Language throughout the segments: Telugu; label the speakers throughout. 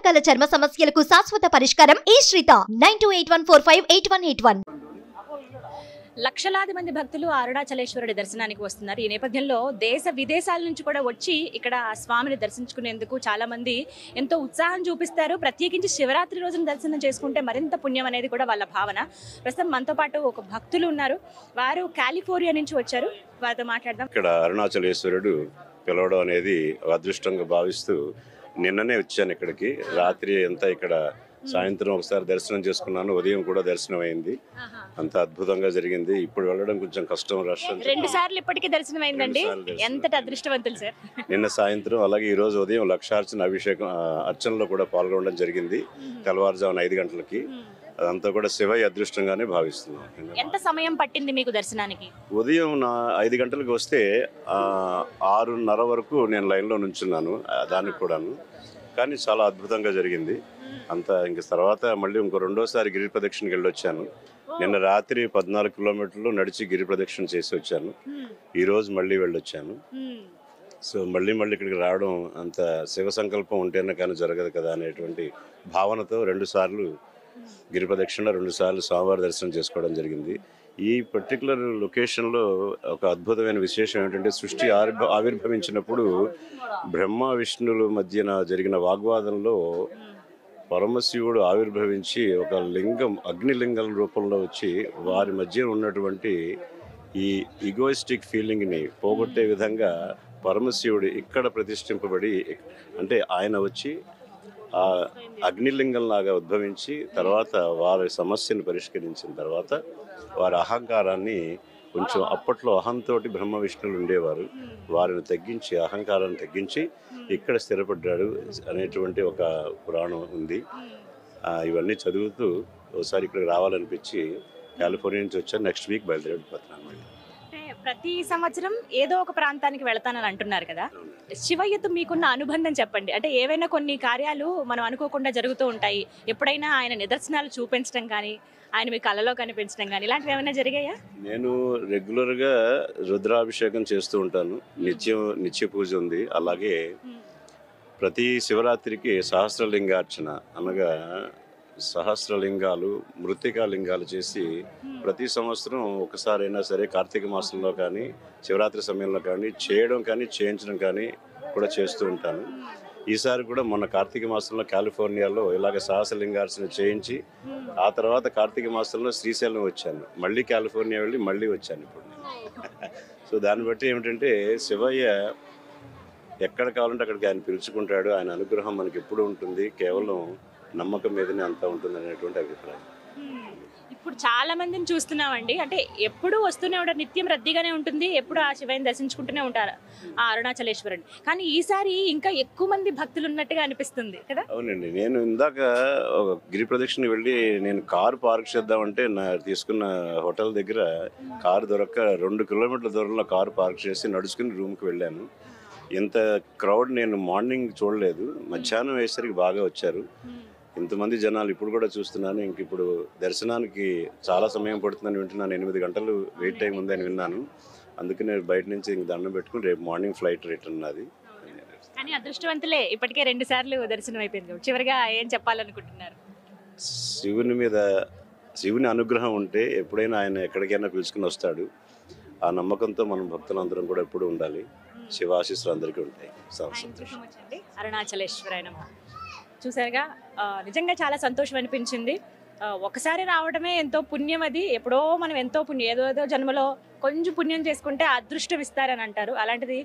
Speaker 1: రకాల చర్మ సమస్యలకు శాశ్వత పరిష్కారం ఈ శ్రీత. Nine two eight one four five eight one eight one.
Speaker 2: లక్షలాది మంది భక్తులు అరుణాచలేశ్వరుడి దర్శనానికి వస్తున్నారు. ఈ నేపథ్యంలో దేశ విదేశాల నుంచి కూడా వచ్చి ఇక్కడ స్వామిని దర్శించుకునేందుకు చాలా మంది ఎంతో ఉత్సాహం చూపిస్తారు. ప్రత్యేకించి శివరాత్రి రోజున దర్శనం చేసుకుంటే మరింత పుణ్యం అనేది కూడా వాళ్ళ భావన. ప్రస్తుతం మనతో పాటు ఒక భక్తులు ఉన్నారు. వారు కాలిఫోర్నియా నుంచి వచ్చారు. వారితో మాట్లాడదాం.
Speaker 3: ఇక్కడ అరుణాచలేశ్వరుడు పిలవడం అనేది అదృష్టంగా భావిస్తూ నిన్ననే వచ్చాను ఇక్కడికి. రాత్రి అంతా ఇక్కడ సాయంత్రం ఒకసారి దర్శనం చేసుకున్నాను. ఉదయం కూడా దర్శనం అయింది. అంత అద్భుతంగా జరిగింది. ఇప్పుడు వెళ్ళడం కొంచెం కష్టం రష్ అని
Speaker 2: రెండు సార్లు ఇప్పటికీ దర్శనం అయిందండి. ఎంతటి అదృష్టవంతులు సార్?
Speaker 3: నిన్న సాయంత్రం అలాగే ఈ రోజు ఉదయం లక్షార్చన అభిషేకం అర్చనలో కూడా పాల్గొనడం జరిగింది. తెల్లవారుజామున ఐదు గంటలకి. అదంతా కూడా శివయ్య అదృష్టంగానే భావిస్తున్నాం.
Speaker 2: ఎంత సమయం పట్టింది మీకు దర్శనానికి?
Speaker 3: ఉదయం నా ఐదు గంటలకు వస్తే ఆరున్నర వరకు నేను లైన్లో నుంచున్నాను దానికి కూడాను. కానీ చాలా అద్భుతంగా జరిగింది. అంత ఇంక తర్వాత మళ్ళీ ఇంకో రెండోసారి గిరి ప్రదక్షిణకి వెళ్ళొచ్చాను. నిన్న రాత్రి పద్నాలుగు కిలోమీటర్లు నడిచి గిరి ప్రదక్షిణ చేసి వచ్చాను. ఈ రోజు మళ్ళీ వెళ్ళొచ్చాను. సో మళ్ళీ మళ్ళీ ఇక్కడికి రావడం అంత శివ సంకల్పం ఉంటేనే కానీ జరగదు కదా అనేటువంటి భావనతో రెండు సార్లు గిరి ప్రదక్షిణ రెండు స్వామివారి దర్శనం చేసుకోవడం జరిగింది. ఈ పర్టికులర్ లొకేషన్లో ఒక అద్భుతమైన విశేషం ఏంటంటే సృష్టి ఆవిర్భ ఆవిర్భవించినప్పుడు బ్రహ్మ విష్ణువుల మధ్యన జరిగిన వాగ్వాదంలో పరమశివుడు ఆవిర్భవించి ఒక లింగం అగ్నిలింగం రూపంలో వచ్చి వారి మధ్య ఉన్నటువంటి ఈ ఈగోయిస్టిక్ ఫీలింగ్ని పోగొట్టే విధంగా పరమశివుడు ఇక్కడ ప్రతిష్ఠింపబడి అంటే ఆయన వచ్చి ఆ అగ్నిలింగం లాగా ఉద్భవించి తర్వాత వారి సమస్యను పరిష్కరించిన తర్వాత వారి అహంకారాన్ని కొంచెం అప్పట్లో అహంతోటి బ్రహ్మ విష్ణులు ఉండేవారు. వారిని తగ్గించి అహంకారాన్ని తగ్గించి ఇక్కడ స్థిరపడ్డాడు అనేటువంటి ఒక పురాణం ఉంది. ఇవన్నీ చదువుతూ ఒకసారి ఇక్కడికి రావాలనిపించి కాలిఫోర్నియా నుంచి వచ్చాను. నెక్స్ట్ వీక్ బయలుదేరిపోతున్నాను మళ్ళీ.
Speaker 2: ప్రతి సంవత్సరం ఏదో ఒక ప్రాంతానికి వెళతానని అంటున్నారు కదా. శివయ్యతో మీకున్న అనుబంధం చెప్పండి. అంటే ఏవైనా కొన్ని కార్యాలు మనం అనుకోకుండా జరుగుతూ ఉంటాయి. ఎప్పుడైనా ఆయన నిదర్శనాలు చూపించడం కానీ ఆయన మీ కళలో కనిపించడం కానీ ఇలాంటివి ఏమైనా జరిగాయా?
Speaker 3: నేను రెగ్యులర్గా రుద్రాభిషేకం చేస్తూ ఉంటాను. నిత్యం నిత్య పూజ ఉంది. అలాగే ప్రతి శివరాత్రికి సహస్రలింగార్చన అనగా సహస్రలింగాలు మృతికా లింగాలు చేసి ప్రతి సంవత్సరం ఒకసారైనా సరే కార్తీక మాసంలో కానీ శివరాత్రి సమయంలో కానీ చేయడం కానీ చేయించడం కానీ కూడా చేస్తూ ఉంటాను. ఈసారి కూడా మొన్న కార్తీక మాసంలో కాలిఫోర్నియాలో ఇలాగ సహస్రలింగార్చన చేయించి ఆ తర్వాత కార్తీక మాసంలో శ్రీశైలం వచ్చాను. మళ్ళీ కాలిఫోర్నియా వెళ్ళి మళ్ళీ వచ్చాను ఇప్పుడు. సో దాన్ని బట్టి ఏమిటంటే శివయ్య ఎక్కడ కావాలంటే అక్కడికి ఆయన పిలుచుకుంటాడు. ఆయన అనుగ్రహం మనకి ఎప్పుడు ఉంటుంది? కేవలం నమ్మకం మీదనే అంతా ఉంటుంది అనేటువంటి అభిప్రాయం
Speaker 2: ఇప్పుడు చాలా మందిని చూస్తున్నామండి. అంటే ఎప్పుడు వస్తూనే ఉంటారు నిత్యం రద్దీగానే ఉంటుంది ఎప్పుడు ఆ శివయ్యని దర్శించుకుంటూనే ఉంటారు ఆ అరుణాచలేశ్వరుని. కానీ ఈసారి ఇంకా ఎక్కువ మంది భక్తులు ఉన్నట్టుగా అనిపిస్తుంది కదా?
Speaker 3: అవునండి. నేను ఇందాక ఒక గిరి ప్రదక్షిణ వెళ్ళి నేను కారు పార్క్ చేద్దామంటే నా తీసుకున్న హోటల్ దగ్గర కారు దొరక్క రెండు కిలోమీటర్ల దూరంలో కారు పార్క్ చేసి నడుచుకుని రూమ్కి వెళ్ళాను. ఇంత క్రౌడ్ నేను మార్నింగ్ చూడలేదు. మధ్యాహ్నం వేసరికి బాగా వచ్చారు. ఇంతమంది జనాలు ఇప్పుడు కూడా చూస్తున్నాను. ఇంక ఇప్పుడు దర్శనానికి చాలా సమయం పడుతుందని వింటున్నాను. ఎనిమిది గంటలు వెయిట్ టైం ఉందని విన్నాను. అందుకనే బయట నుంచి ఇంక దండం పెట్టుకుని రేపు మార్నింగ్ ఫ్లైట్ రిటర్న్ అది
Speaker 2: కానీ అదృష్టవంతులే. ఇప్పటికే రెండు సార్లు దర్శనం అయిపోయింది. చివరిగా ఏం చెప్పాలనుకుంటున్నారు?
Speaker 3: శివుని మీద శివుని అనుగ్రహం ఉంటే ఎప్పుడైనా ఆయన ఎక్కడికైనా పిలుచుకుని వస్తాడు. ఆ నమ్మకంతో మనం భక్తులందరం కూడా ఎప్పుడు ఉండాలి. శివాశీస్సులు అందరికీ ఉంటాయి. చాలా
Speaker 2: చూసారుగా నిజంగా చాలా సంతోషం అనిపించింది. ఒకసారి రావడమే ఎంతో పుణ్యం అది. ఎప్పుడో మనం ఎంతో పుణ్యం ఏదో ఏదో జన్మలో కొంచెం పుణ్యం చేసుకుంటే అదృష్టం ఇస్తారని అంటారు. అలాంటిది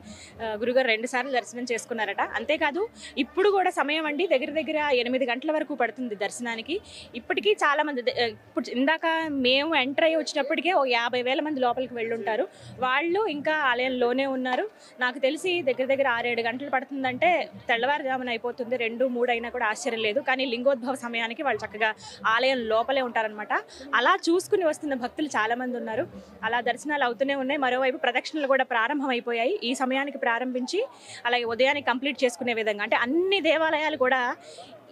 Speaker 2: గురుగారు రెండు సార్లు దర్శనం చేసుకున్నారట. అంతేకాదు ఇప్పుడు కూడా సమయం అండి. దగ్గర దగ్గర ఎనిమిది గంటల వరకు పడుతుంది దర్శనానికి. ఇప్పటికీ చాలా మంది ఇప్పుడు ఇందాక మేము ఎంటర్ అయ్యి వచ్చినప్పటికే ఓ యాభై వేల మంది లోపలికి వెళ్ళుంటారు. వాళ్ళు ఇంకా ఆలయంలోనే ఉన్నారు. నాకు తెలిసి దగ్గర దగ్గర ఆరేడు గంటలు పడుతుందంటే తెల్లవారుజామున అయిపోతుంది. రెండు మూడు అయినా కూడా ఆశ్చర్యం లేదు. కానీ లింగోద్భవ సమయానికి వాళ్ళు చక్కగా ఆలయం లోపలే ఉంటారనమాట అలా చూసుకుని వస్తున్న భక్తులు చాలా మంది ఉన్నారు. అలా దర్శనాలు అవుతూనే ఉన్నాయి. మరోవైపు ప్రదక్షిణలు కూడా ప్రారంభం అయిపోయాయి ఈ సమయానికి ప్రారంభించి అలాగే ఉదయానికి కంప్లీట్ చేసుకునే విధంగా అంటే అన్ని దేవాలయాలు కూడా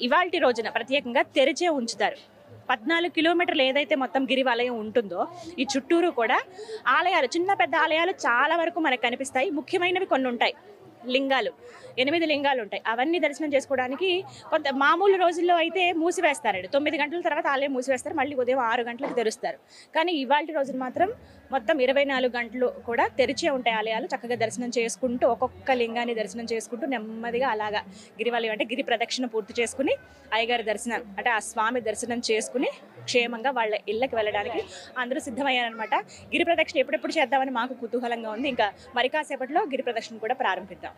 Speaker 2: ఇవాల్టి రోజున ప్రత్యేకంగా తెరిచే ఉంచుతారు. పద్నాలుగు కిలోమీటర్లు ఏదైతే మొత్తం గిరివలయం ఉంటుందో ఈ చుట్టూరు కూడా ఆలయాలు చిన్న పెద్ద ఆలయాలు చాలా వరకు మనకు కనిపిస్తాయి. ముఖ్యమైనవి కొన్ని ఉంటాయి. లింగాలు ఎనిమిది లింగాలు ఉంటాయి. అవన్నీ దర్శనం చేసుకోవడానికి కొంత మామూలు రోజుల్లో అయితే మూసివేస్తారండి. తొమ్మిది గంటల తర్వాత ఆలయం మూసివేస్తారు. మళ్ళీ ఉదయం ఆరు గంటలకు తెరుస్తారు. కానీ ఇవాళ రోజున మాత్రం మొత్తం ఇరవై నాలుగు గంటలు కూడా తెరిచే ఉంటాయి ఆలయాలు. చక్కగా దర్శనం చేసుకుంటూ ఒక్కొక్క లింగాన్ని దర్శనం చేసుకుంటూ నెమ్మదిగా అలాగా గిరివలయం అంటే గిరి ప్రదక్షిణ పూర్తి చేసుకుని అయ్యగారి దర్శనం అంటే ఆ స్వామి దర్శనం చేసుకుని క్షేమంగా వాళ్ళ ఇళ్ళకి వెళ్ళడానికి అందరూ సిద్ధమయ్యారనమాట గిరి ప్రదక్షిణ ఎప్పుడెప్పుడు చేద్దామని మాకు కుతూహలంగా ఉంది. ఇంకా మరి కాసేపట్లో గిరి ప్రదక్షిణ కూడా ప్రారంభిద్దాం.